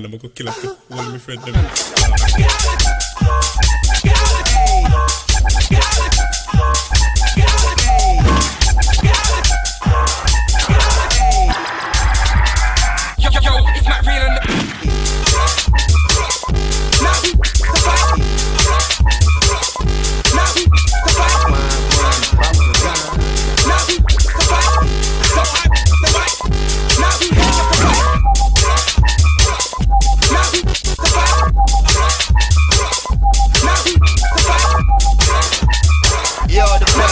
man, I'm gonna kill one of my friends. Yo, yo, yo, it's Matt Real and the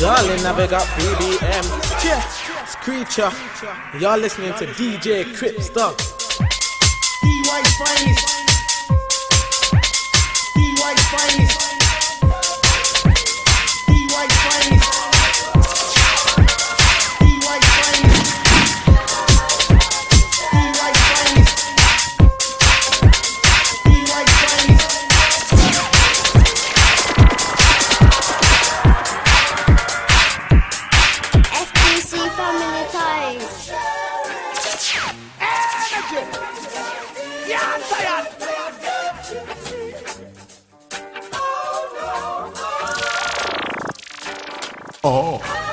darling, never got BBM. Yeah, it's. Y'all listening to DJ Cripster. DY finest. Oh.